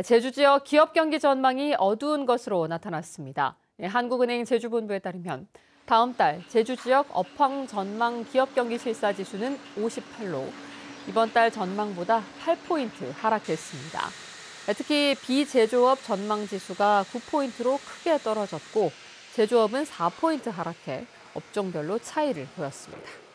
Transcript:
제주 지역 기업 경기 전망이 어두운 것으로 나타났습니다. 예, 한국은행 제주본부에 따르면 다음 달 제주 지역 업황 전망 기업 경기 실사 지수는 58로 이번 달 전망보다 8포인트 하락했습니다. 예, 특히 비제조업 전망 지수가 9포인트로 크게 떨어졌고 제조업은 4포인트 하락해 업종별로 차이를 보였습니다.